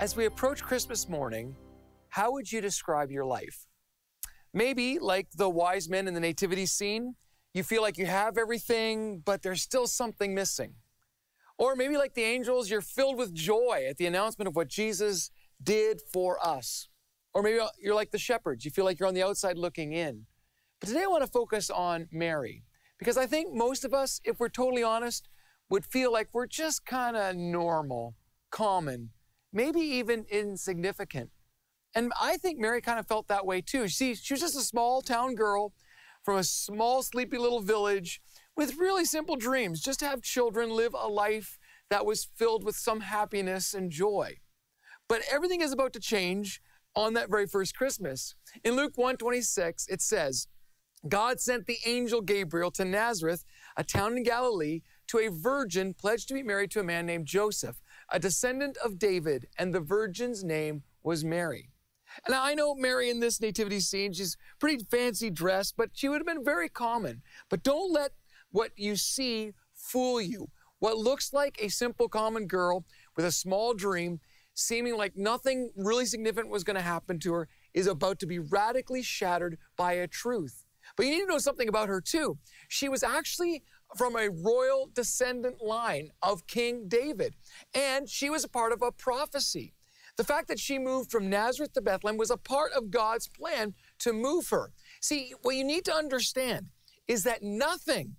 As we approach Christmas morning, how would you describe your life? Maybe, like the wise men in the nativity scene, you feel like you have everything, but there's still something missing. Or maybe, like the angels, you're filled with joy at the announcement of what Jesus did for us. Or maybe you're like the shepherds, you feel like you're on the outside looking in. But today I want to focus on Mary, because I think most of us, if we're totally honest, would feel like we're just kind of normal, common, maybe even insignificant. And I think Mary kind of felt that way too. See, she was just a small town girl from a small, sleepy little village with really simple dreams just to have children, live a life that was filled with some happiness and joy. But everything is about to change on that very first Christmas. In Luke 1:26, it says, God sent the angel Gabriel to Nazareth, a town in Galilee, to a virgin pledged to be married to a man named Joseph, a descendant of David, and the virgin's name was Mary. And I know Mary in this nativity scene, she's pretty fancy dressed, but she would have been very common. But don't let what you see fool you. What looks like a simple common girl with a small dream, seeming like nothing really significant was going to happen to her, is about to be radically shattered by a truth. But you need to know something about her too. She was actually from a royal descendant line of King David, and she was a part of a prophecy. The fact that she moved from Nazareth to Bethlehem was a part of God's plan to move her. See, what you need to understand is that nothing,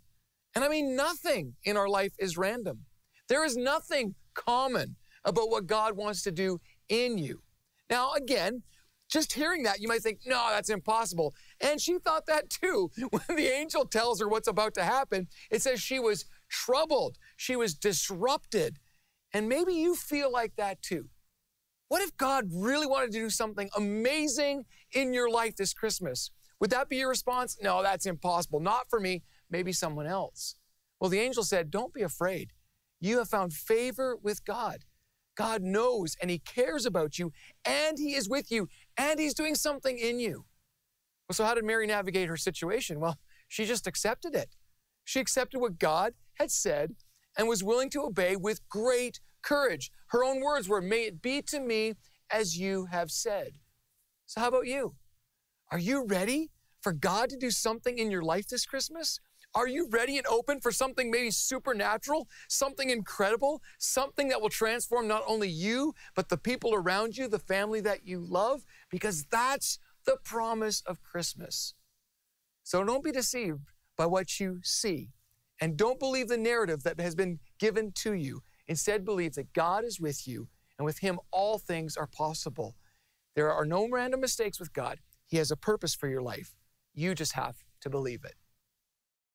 and I mean nothing in our life is random. There is nothing common about what God wants to do in you. Now, again, just hearing that, you might think, no, that's impossible. And she thought that too. When the angel tells her what's about to happen, it says she was troubled, she was disrupted. And maybe you feel like that too. What if God really wanted to do something amazing in your life this Christmas? Would that be your response? No, that's impossible. Not for me, maybe someone else. Well, the angel said, Don't be afraid. You have found favor with God. God knows and He cares about you, and He is with you, and He's doing something in you. Well, so how did Mary navigate her situation? Well, she just accepted it. She accepted what God had said and was willing to obey with great courage. Her own words were, May it be to me as you have said. So, how about you? Are you ready for God to do something in your life this Christmas? Are you ready and open for something maybe supernatural, something incredible, something that will transform not only you, but the people around you, the family that you love? Because that's the promise of Christmas. So don't be deceived by what you see. And don't believe the narrative that has been given to you. Instead, believe that God is with you, and with Him, all things are possible. There are no random mistakes with God. He has a purpose for your life. You just have to believe it.